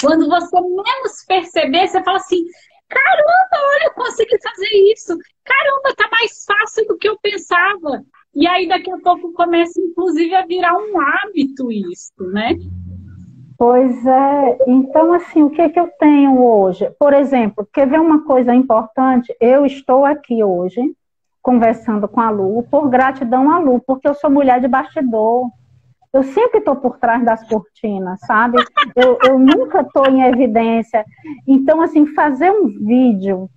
quando você menos perceber, você fala assim: caramba, olha, eu consegui fazer isso. Caramba, tá mais fácil do que eu pensava. E aí, daqui a pouco, começa, inclusive, a virar um hábito isso, né? Pois é. Então, assim, o que, é que eu tenho hoje? Por exemplo, quer ver uma coisa importante? Eu estou aqui hoje, conversando com a Lu, por gratidão à Lu, porque eu sou mulher de bastidor. Eu sempre estou por trás das cortinas, sabe? Eu, eu nunca estou em evidência. Então, assim, fazer um vídeo,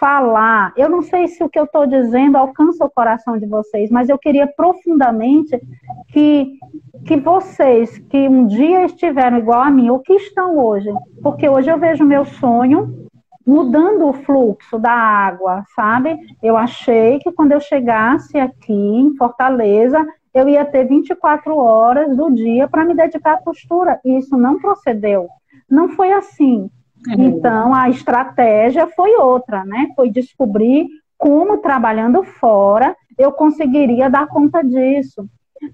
falar, eu não sei se o que eu estou dizendo alcança o coração de vocês, mas eu queria profundamente que, que vocês, que um dia estiveram igual a mim, ou que estão hoje, porque hoje eu vejo meu sonho mudando o fluxo da água, sabe? Eu achei que quando eu chegasse aqui em Fortaleza, eu ia ter 24 horas do dia para me dedicar à costura. E isso não procedeu. Não foi assim. É. Então, a estratégia foi outra, né? Foi descobrir como, trabalhando fora, eu conseguiria dar conta disso.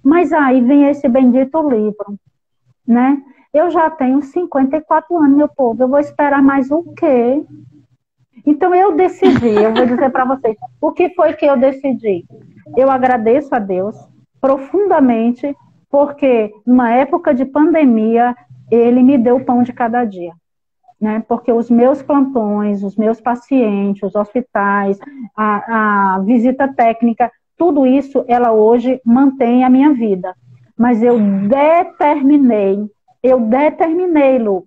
Mas aí vem esse bendito livro, né? Eu já tenho 54 anos, meu povo, eu vou esperar mais o quê? Então eu decidi, eu vou dizer para vocês, o que foi que eu decidi? Eu agradeço a Deus profundamente, porque numa época de pandemia, ele me deu o pão de cada dia. Né? Porque os meus plantões, os meus pacientes, os hospitais, a, a visita técnica, tudo isso, ela hoje mantém a minha vida. Mas eu determinei, eu determinei, Lu,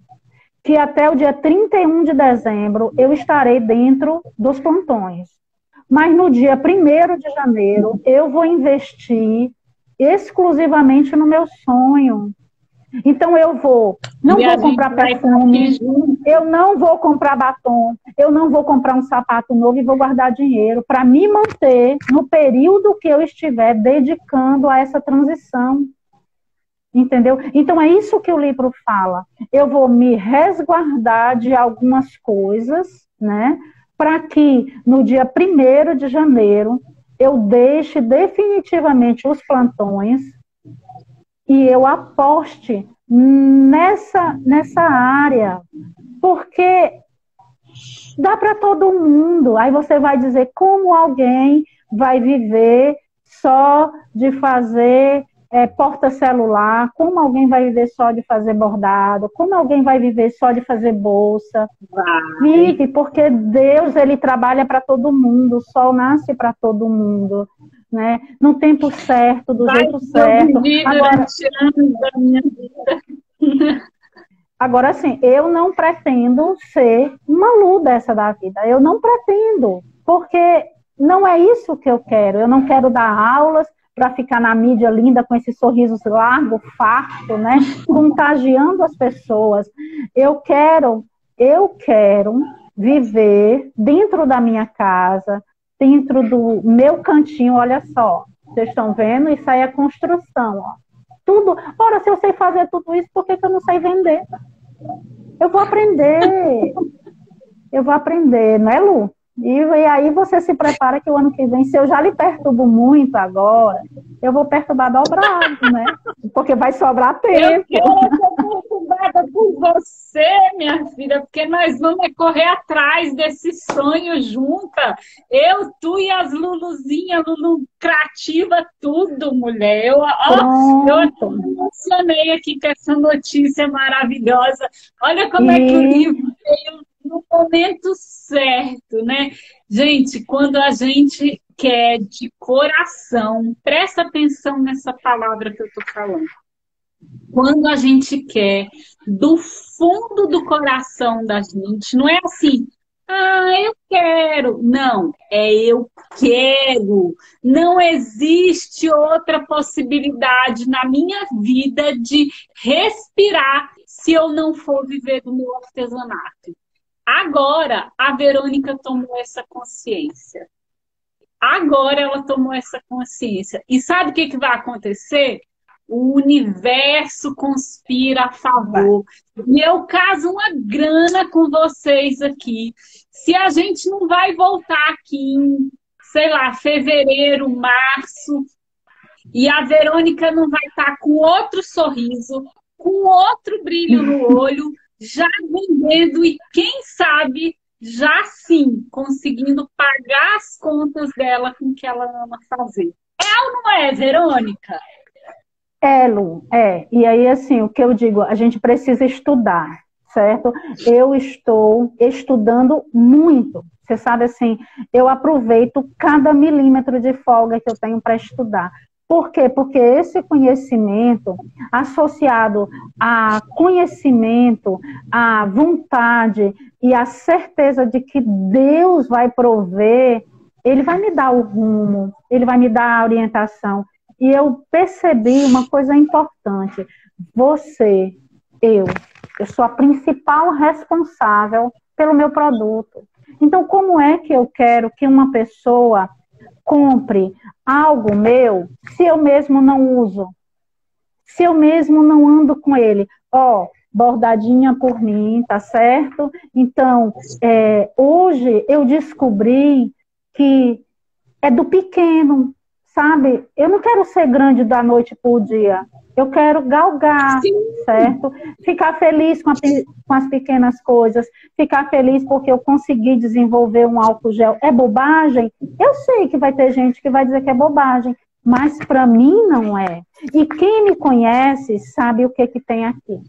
que até o dia 31 de dezembro eu estarei dentro dos plantões. Mas no dia 1 de janeiro eu vou investir exclusivamente no meu sonho. Então eu vou, não e vou comprar perfume, eu não vou comprar batom, eu não vou comprar um sapato novo e vou guardar dinheiro para me manter no período que eu estiver dedicando a essa transição. Entendeu? Então é isso que o livro fala. Eu vou me resguardar de algumas coisas, né? Para que no dia 1 de janeiro eu deixe definitivamente os plantões e eu aposte nessa, nessa área, porque dá para todo mundo. Aí você vai dizer como alguém vai viver só de fazer é, porta celular, como alguém vai viver só de fazer bordado, como alguém vai viver só de fazer bolsa. Vai. Vive, porque Deus ele trabalha para todo mundo, o sol nasce para todo mundo. Né? No tempo certo, do vai jeito certo. Agora, Agora, assim, eu não pretendo ser uma Lu dessa da vida. Eu não pretendo, porque não é isso que eu quero. Eu não quero dar aulas para ficar na mídia linda com esses sorrisos largos, farto, né? Contagiando as pessoas. Eu quero, eu quero viver dentro da minha casa, dentro do meu cantinho, olha só. Vocês estão vendo? Isso aí é construção, ó. Tudo. Ora, se eu sei fazer tudo isso, por que, que eu não sei vender? Eu vou aprender. Eu vou aprender, não é, Lu? E, e, aí você se prepara que o ano que vem, se eu já lhe perturbo muito agora, eu vou perturbar dobrado, né? Porque vai sobrar tempo. Eu quero perturbada por você, minha filha, porque nós vamos correr atrás desse sonho junta. Eu, tu e as Luluzinhas, Lulu criativa, tudo, mulher. Eu, ó, eu me emocionei aqui com essa notícia maravilhosa. Olha como e... é que o livro veio no momento certo, né? Gente, quando a gente quer de coração, presta atenção nessa palavra que eu tô falando. Quando a gente quer do fundo do coração da gente, não é assim, ah, eu quero. Não, é eu quero. Não existe outra possibilidade na minha vida de respirar se eu não for viver do meu artesanato. Agora a Verônica tomou essa consciência. Agora ela tomou essa consciência. E sabe o que, que vai acontecer? O universo conspira a favor. E eu caso uma grana com vocês aqui. Se a gente não vai voltar aqui em, sei lá, fevereiro, março, e a Verônica não vai estar com outro sorriso, com outro brilho no olho, já vendendo e quem sabe já sim conseguindo pagar as contas dela com o que ela ama fazer. É ou não é, Verônica? É, Lu, é. E aí, assim, o que eu digo, a gente precisa estudar, certo? Eu estou estudando muito. Você sabe, assim, eu aproveito cada milímetro de folga que eu tenho para estudar. Por quê? Porque esse conhecimento, associado a conhecimento, a vontade e a certeza de que Deus vai prover, ele vai me dar o rumo, ele vai me dar a orientação. E eu percebi uma coisa importante. Você, eu, eu sou a principal responsável pelo meu produto. Então, como é que eu quero que uma pessoa compre algo meu se eu mesmo não uso? Se eu mesmo não ando com ele? Ó, oh, bordadinha por mim, tá certo? Então, é, hoje eu descobri que é do pequeno, sabe? Eu não quero ser grande da noite por dia. Eu quero galgar, Sim. certo? Ficar feliz com, a, com, as pequenas coisas, ficar feliz porque eu consegui desenvolver um álcool gel. É bobagem? Eu sei que vai ter gente que vai dizer que é bobagem, mas para mim não é. E quem me conhece sabe o que, que tem aqui.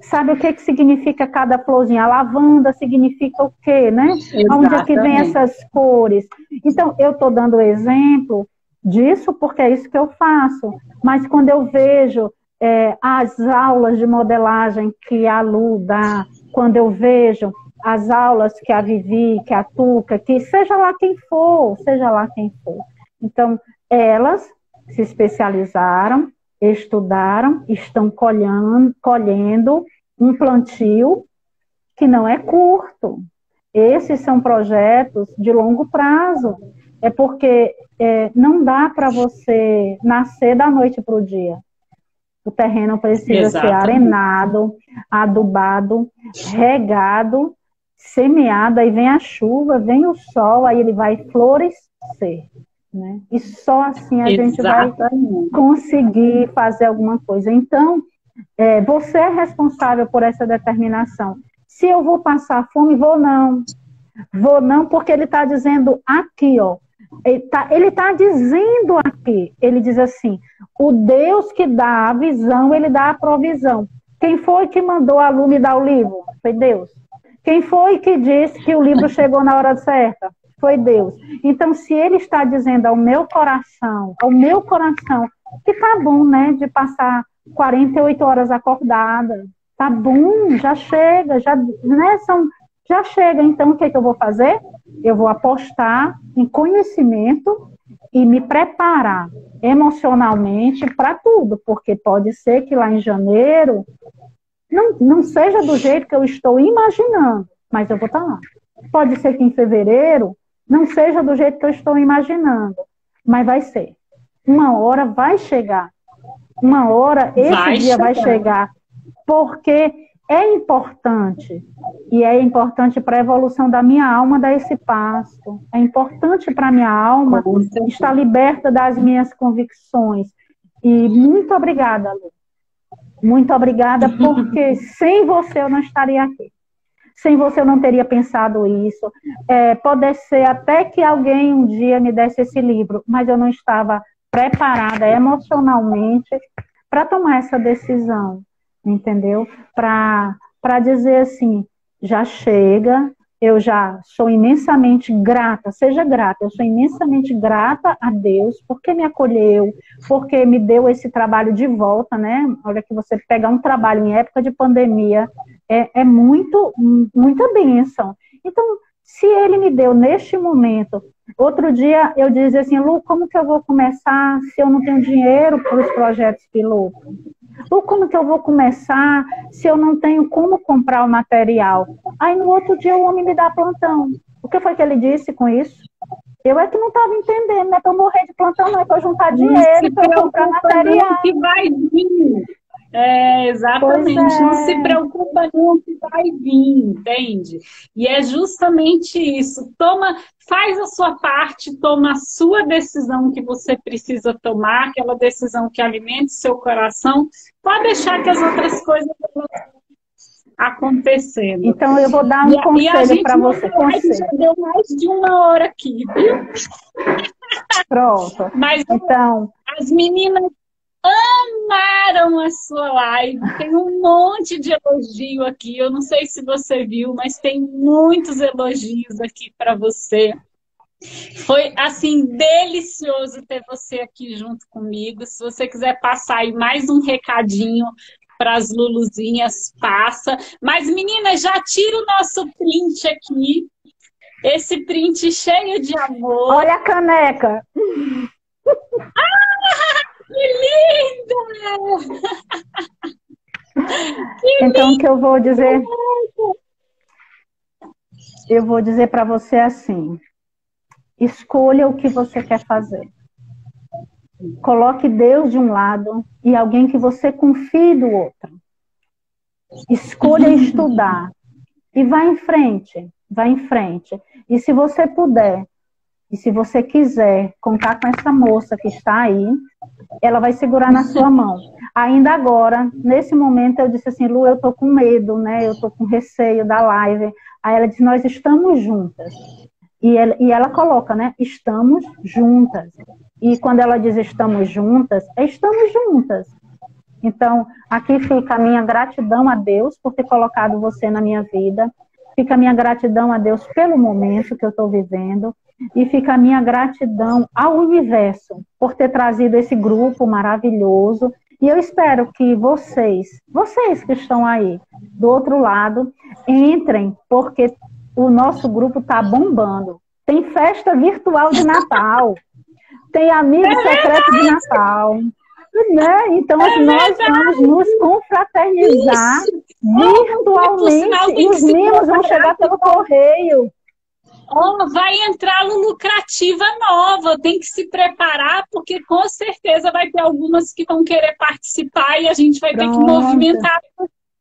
Sabe o que, que significa cada florzinha? A lavanda significa o quê, né? Exatamente. Onde é que vem essas cores? Então, eu estou dando exemplo disso porque é isso que eu faço. Mas quando eu vejo é, as aulas de modelagem que a Lu dá, quando eu vejo as aulas que a Vivi, que a Tuca, que seja lá quem for, seja lá quem for. Então, elas se especializaram, estudaram, estão colhendo, colhendo um plantio que não é curto. Esses são projetos de longo prazo. É porque é, não dá para você nascer da noite para o dia. O terreno precisa Exatamente. ser arenado, adubado, regado, semeado, aí vem a chuva, vem o sol, aí ele vai florescer. Né? E só assim a Exatamente. gente vai conseguir fazer alguma coisa. Então, é, você é responsável por essa determinação. Se eu vou passar fome, vou não. Vou não, porque ele está dizendo aqui, ó, ele está tá dizendo aqui, ele diz assim, o Deus que dá a visão, ele dá a provisão. Quem foi que mandou a Lu me dar o livro? Foi Deus. Quem foi que disse que o livro chegou na hora certa? Foi Deus. Então, se ele está dizendo ao meu coração, ao meu coração, que tá bom, né, de passar 48 horas acordada, Tá bom, já chega, já, né, são, já chega. Então, o que, é que eu vou fazer? Eu vou apostar em conhecimento e me preparar emocionalmente para tudo, porque pode ser que lá em janeiro não, não seja do jeito que eu estou imaginando, mas eu vou estar tá lá. Pode ser que em fevereiro não seja do jeito que eu estou imaginando, mas vai ser. Uma hora vai chegar. Uma hora esse vai dia chegar. vai chegar. Porque é importante. E é importante para a evolução da minha alma dar esse passo. É importante para a minha alma estar liberta das minhas convicções. E muito obrigada, Lu. Muito obrigada, porque sem você eu não estaria aqui. Sem você eu não teria pensado isso. É, pode ser até que alguém um dia me desse esse livro, mas eu não estava preparada emocionalmente para tomar essa decisão entendeu? Para dizer assim, já chega, eu já sou imensamente grata, seja grata, eu sou imensamente grata a Deus porque me acolheu, porque me deu esse trabalho de volta, né? Olha que você pegar um trabalho em época de pandemia é, é muito, muita bênção. Então, se ele me deu neste momento, outro dia eu dizia assim, Lu, como que eu vou começar se eu não tenho dinheiro para os projetos piloto? Ou como que eu vou começar se eu não tenho como comprar o material? Aí no outro dia o homem me dá plantão. O que foi que ele disse com isso? Eu é que não estava entendendo, não é para eu morrer de plantão, não é para eu juntar dinheiro, para eu comprar material. Que vai vir. É, exatamente. É. Não se preocupa não que vai vir, entende? E é justamente isso. Toma, faz a sua parte, toma a sua decisão que você precisa tomar, aquela decisão que alimente seu coração. Pode deixar que as outras coisas acontecendo. Então eu vou dar um e, conselho para você. Conselho. Já deu mais de uma hora aqui, viu? Pronto. Mas então as meninas amaram a sua live. Tem um monte de elogio aqui. Eu não sei se você viu, mas tem muitos elogios aqui para você. Foi assim delicioso ter você aqui junto comigo. Se você quiser passar aí mais um recadinho para as Luluzinhas, passa. Mas meninas, já tira o nosso print aqui. Esse print cheio de amor. Olha a caneca. Ah! Que linda! Que então, o que eu vou dizer? Eu vou dizer para você assim: escolha o que você quer fazer. Coloque Deus de um lado e alguém que você confie do outro. Escolha estudar e vá em frente, vá em frente. E se você puder, e se você quiser contar com essa moça que está aí, ela vai segurar na sua mão. Ainda agora, nesse momento, eu disse assim, Lu, eu tô com medo, né? Eu tô com receio da live. Aí ela disse, nós estamos juntas. E ela, e ela coloca, né? Estamos juntas. E quando ela diz estamos juntas, é estamos juntas. Então, aqui fica a minha gratidão a Deus por ter colocado você na minha vida. Fica a minha gratidão a Deus pelo momento que eu estou vivendo e fica a minha gratidão ao universo por ter trazido esse grupo maravilhoso. E eu espero que vocês, vocês que estão aí do outro lado, entrem, porque o nosso grupo está bombando. Tem festa virtual de Natal, tem amigo é secreto de Natal. Né? Então, é nós vamos nos confraternizar Isso. virtualmente e os mimos vão chegar pelo correio. Oh, vai entrar no lucrativa nova, tem que se preparar, porque com certeza vai ter algumas que vão querer participar e a gente vai Pronto. ter que movimentar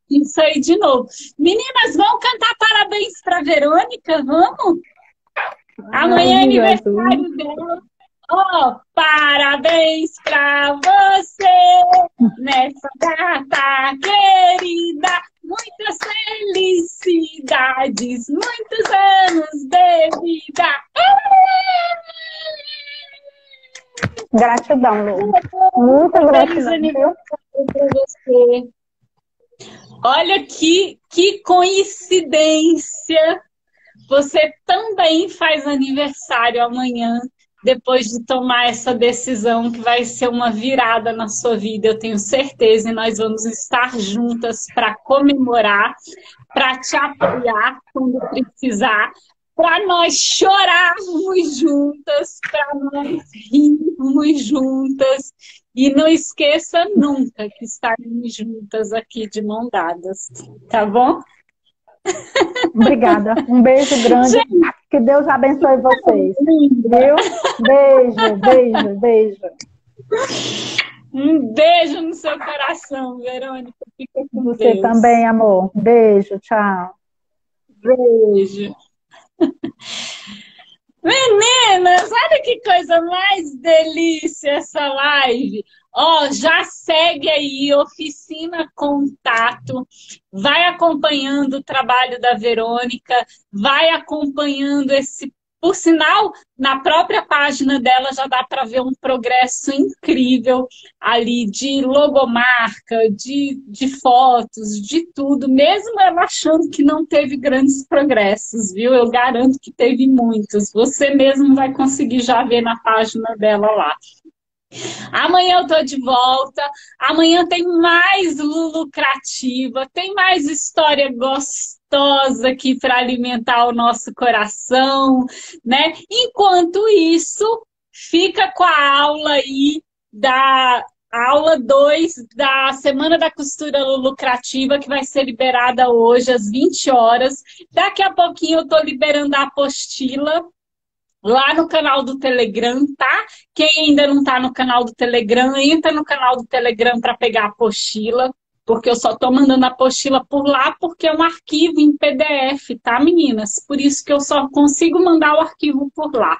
isso aí de novo. Meninas, vamos cantar parabéns para Verônica? Vamos? Amanhã é aniversário dela. Oh, parabéns para você nessa data querida. Muitas felicidades, muitos anos de vida. Gratidão, Lu. Muito gratidão. você. Olha que, que coincidência. Você também faz aniversário amanhã. Depois de tomar essa decisão que vai ser uma virada na sua vida, eu tenho certeza, e nós vamos estar juntas para comemorar, para te apoiar quando precisar, para nós chorarmos juntas, para nós rirmos juntas. E não esqueça nunca que estaremos juntas aqui de mão dadas, tá bom? Obrigada. Um beijo grande. Gente, que Deus abençoe vocês. Viu? Beijo, beijo, beijo. Um beijo no seu coração, Verônica. Fica com Você Deus. também, amor. Beijo, tchau. Beijo. Meninas, olha que coisa mais delícia essa live. Ó, oh, já segue aí, Oficina Contato, vai acompanhando o trabalho da Verônica, vai acompanhando esse por sinal, na própria página dela já dá para ver um progresso incrível ali de logomarca, de, de fotos, de tudo, mesmo ela achando que não teve grandes progressos, viu? Eu garanto que teve muitos. Você mesmo vai conseguir já ver na página dela lá. Amanhã eu tô de volta. Amanhã tem mais lucrativa, tem mais história gostosa aqui para alimentar o nosso coração, né? Enquanto isso, fica com a aula aí da aula 2 da Semana da Costura Lucrativa, que vai ser liberada hoje às 20 horas. Daqui a pouquinho eu tô liberando a apostila lá no canal do Telegram, tá? Quem ainda não tá no canal do Telegram, entra no canal do Telegram para pegar a apostila, porque eu só tô mandando a apostila por lá porque é um arquivo em PDF, tá, meninas? Por isso que eu só consigo mandar o arquivo por lá,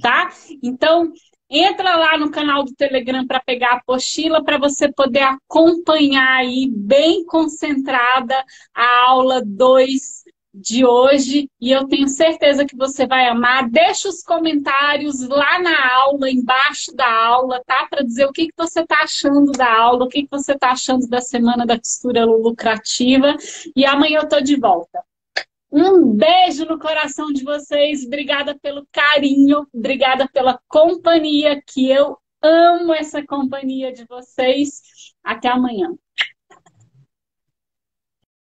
tá? Então, entra lá no canal do Telegram para pegar a apostila para você poder acompanhar aí bem concentrada a aula 2 de hoje e eu tenho certeza que você vai amar. Deixa os comentários lá na aula, embaixo da aula, tá? Para dizer o que, que você está achando da aula, o que, que você está achando da Semana da Costura Lucrativa. E amanhã eu estou de volta. Um beijo no coração de vocês. Obrigada pelo carinho, obrigada pela companhia, que eu amo essa companhia de vocês. Até amanhã.